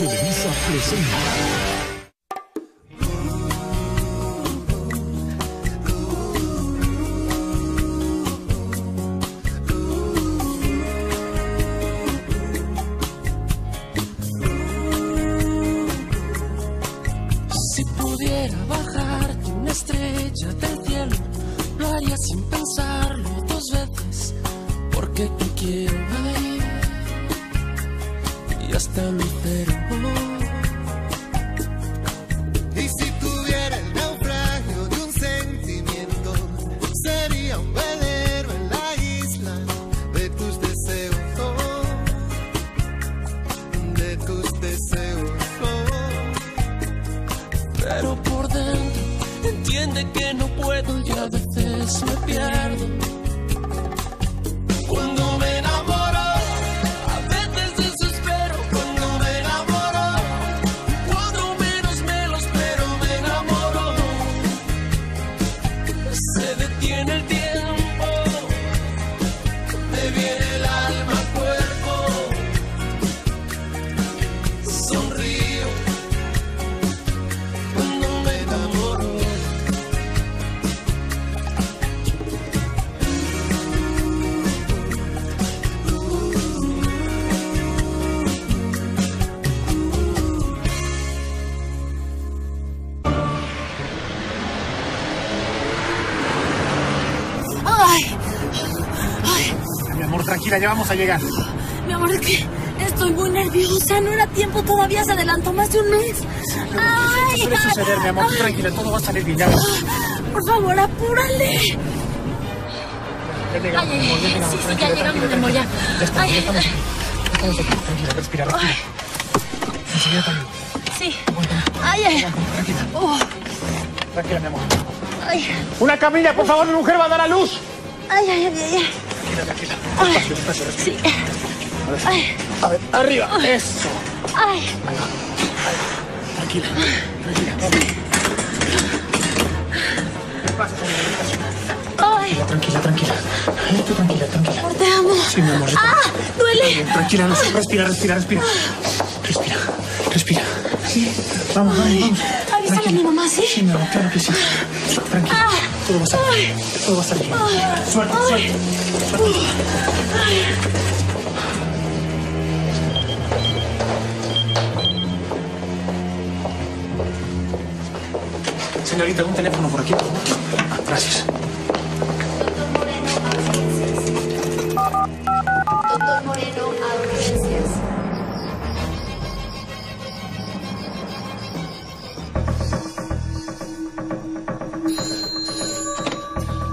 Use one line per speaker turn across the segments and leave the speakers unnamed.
Televisa presenta.
Por dentro entiende que no puedo y a veces me pierdo.
Tranquila, ya vamos a llegar.
mi amor, es que estoy muy nerviosa. No era tiempo todavía, se adelantó más de un mes. Ay,
Suele suceder, mi amor,
ay,
tranquila, todo va a salir bien. Ya,
Por favor, apúrale.
ya llegamos,
Ay,
mi amor, ya
ay,
llegamos,
sí, sí, ya llegamos, mi amor, ya.
Ya estamos,
Ay.
ya. Estamos aquí, tranquila, respira, respira. Enseguida también.
Sí. Ay, ay,
Tranquila,
oh,
tranquila, mi amor.
ay,
Una camilla, por favor, mi mujer va a dar a luz.
ay, ay, ay, ay.
Tranquila, tranquila. Despacio, despacio.
Sí. Ay,
A ver, arriba, eso.
ay.
Tranquila, tranquila. Despacio, tranquila, despacio.
Ay,
Tranquila, tranquila. Tú tranquila, tranquila.
amor, te amo.
Sí, mi amor.
Ah, duele.
Tranquila, no, respira, respira, respira. Respira, respira. Sí, vamos, vamos, vamos.
Avísale a mi mamá, ¿sí?
Sí, mi amor, claro que sí. Tranquila,
Ah.
Todo va a salir bien. Todo va a salir bien. Suerte, suerte. Señorita, un teléfono por aquí. Gracias.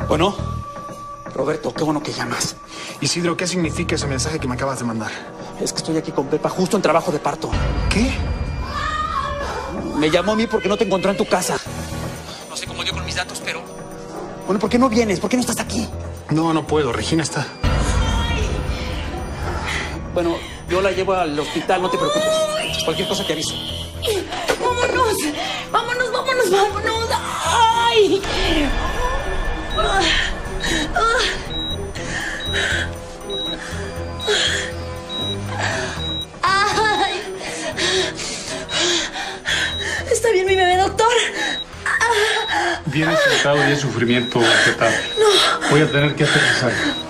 Bueno, Roberto, qué bueno que llamas.
Isidro, ¿qué significa ese mensaje que me acabas de mandar?
Es que estoy aquí con Pepa justo en trabajo de parto.
¿Qué?
Me llamó a mí porque no te encontró en tu casa. No sé cómo dio con mis datos, pero... Bueno, ¿por qué no vienes? ¿Por qué no estás aquí?
No, no puedo. Regina está.
Bueno, yo la llevo al hospital, no te preocupes. Cualquier cosa te aviso.
Vámonos, vámonos, vámonos, vámonos. Ay. Ay. Está bien mi bebé, doctor.
Viene sentado y es sufrimiento vegetal. Voy a tener que hacer cesárea.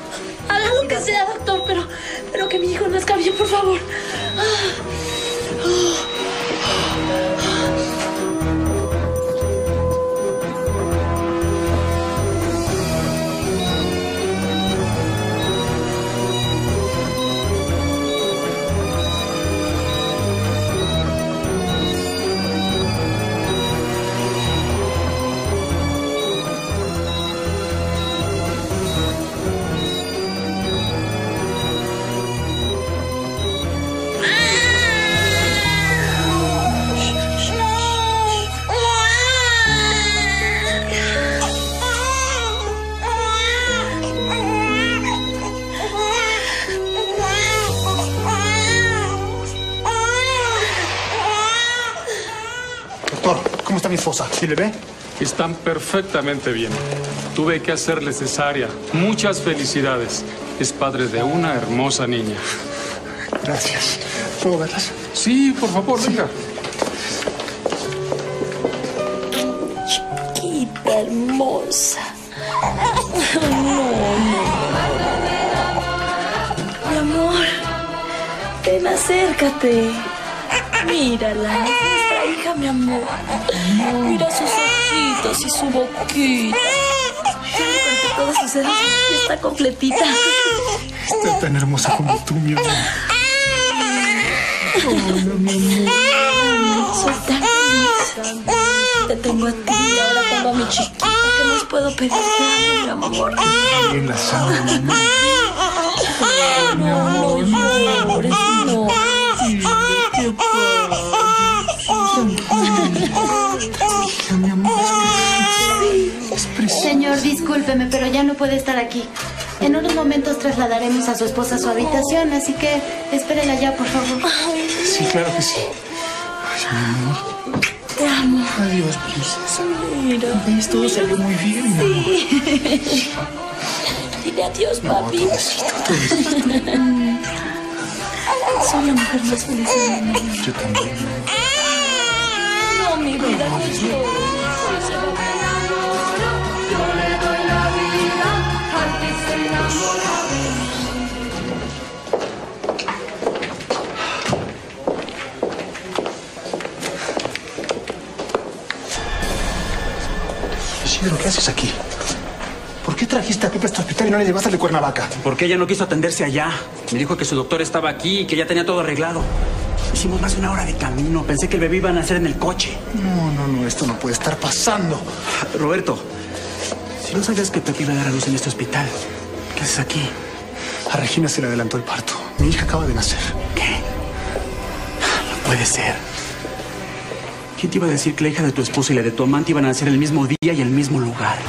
¿Cómo está mi esposa? ¿Sí le ve?
Están perfectamente bien. Tuve que hacerle cesárea. Muchas felicidades. Es padre de una hermosa niña.
Gracias. ¿Puedo verlas?
Sí, por favor, venga.
Chiquita hermosa. No, no. Mi amor, ven, acércate. Mírala, hija, mi amor. Mira sus ojitos y su boquita. Sus y está completita.
Está tan hermosa como tú, mi amor.
Soy tan feliz. Te tengo a ti y ahora tengo a mi chiquita. ¿Qué más puedo pedir? Te amo, mi amor. No, no, no, no.
Amor.
Señor, discúlpeme, pero ya no puede estar aquí. En unos momentos trasladaremos a su esposa a su habitación, así que espérela ya, por favor.
Sí, claro que sí. Ay, mi amor.
Te amo.
Adiós, princesa.
Mira.
¿Ves? Todo salió muy bien, mi amor.
Dile adiós, papi. Soy la mujer más feliz del mundo.
Yo también.
No, mi vida, no llores.
Isidro, ¿qué haces aquí? ¿Por qué trajiste a Pepe a este hospital y no le llevaste al de Cuernavaca?
Porque ella no quiso atenderse allá. Me dijo que su doctor estaba aquí y que ya tenía todo arreglado. Hicimos más de una hora de camino. Pensé que el bebé iba a nacer en el coche.
No, no, no, esto no puede estar pasando.
Roberto, si no sabías que Pepe iba a dar a luz en este hospital, ¿qué haces aquí?
A Regina se le adelantó el parto. Mi hija acaba de nacer.
¿Qué? No puede ser. ¿Quién te iba a decir que la hija de tu esposo y la de tu amante iban a nacer el mismo día y el mismo lugar?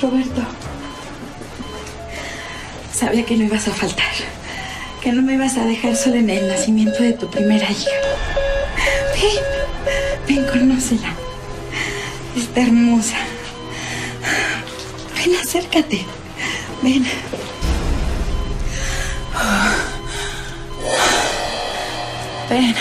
Roberto, sabía que no ibas a faltar, que no me ibas a dejar sola en el nacimiento de tu primera hija. Ven, ven, conócela. Está hermosa. Ven, acércate. Ven. Ven.